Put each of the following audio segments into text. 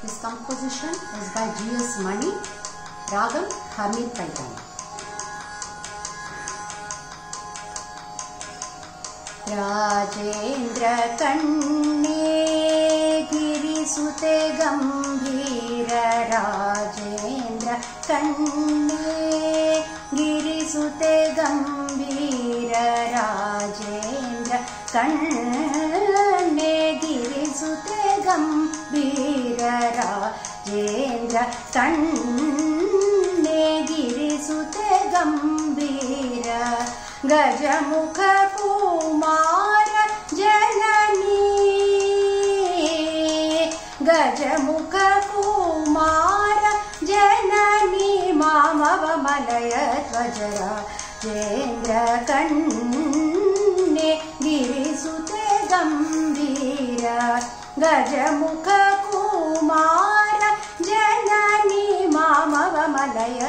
This composition is by G.S. Mani, Ragam Hamid Paitan. राजेन्द्र कण्णे गिरिसुते गम्भीर राजेन्द्र कण्णे गिरिसुते गम्भीर राजेन्द्र कण्णे गिरिसुते गम्भीर राजेन्द्र कण्णे गिरिसुते गम्भीर गजमुख कुमार जननी। गजमुख कुमार जननी मामव मलय ध्वजरा जेन्द्र कण्णे गजमुख कुमार जननी मामव मलय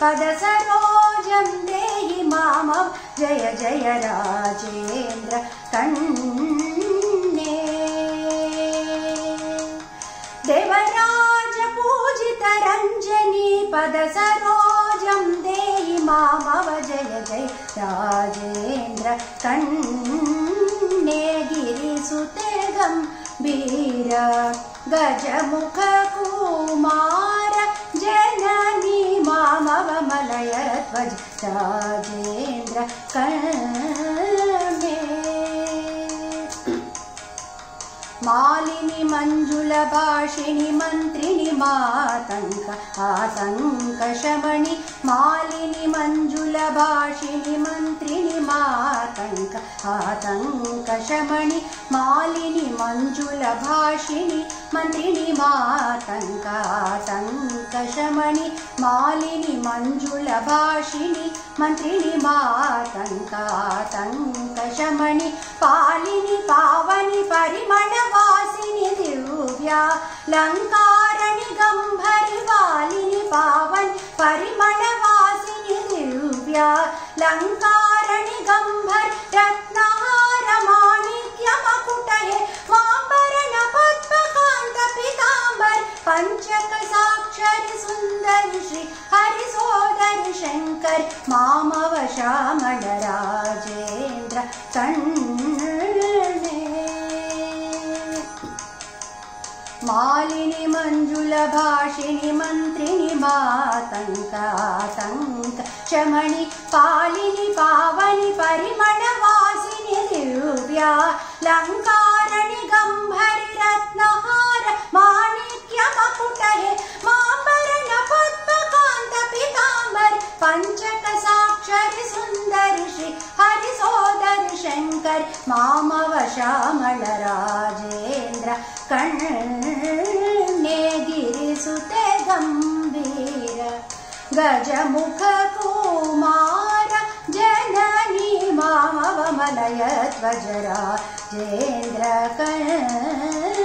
पद सरोजं देहि मामव। जय जय राजेन्द्र कण्णे देवराज पूजित रञ्जनी पद सरोजं देहि मामव। जय जय राजेन्द्र कण्णे गिरिसुते गम्भीर गजमुख ध्वज राजेन्द्र कण्णे मालिनि मञ्जुलभाषिणि मन्त्रिणि मातङ्क आतङ्क शमणि मालिनि मञ्जुलभाषिणि मातङ्क आतङ्क शमणि मालिनि मञ्जुलभाषिणि मन्त्रिणि मातङ्क आतङ्क शमणि मालिनि मञ्जुलभाषिणि मन्त्रिणि मातङ्क आतङ्क शमणि पालिनि पावनि परिमणवासिनि दिव्या लङ्कारणि गम्भरि वालिनि पावनि परिमणवासिनि दिव्या लङ्कारणि गम्भरि पञ्चक साक्षरि सुन्दरि श्री हरिसोदरि शङ्करि मामव श्यामल राजेन्द्र कण्णे मालिनि मञ्जुलभाषिणि मन्त्रिणि मातङ्कातङ्क शमणि पालिनि पावनि परिमणवासिनि दिव्या लङ्कारणि शङ्करि मामव श्यामल राजेन्द्र कण्णे गिरिसुते गम्भीर गजमुख कुमार जननी मामव मलय ध्वजरा जेन्द्र कण्णे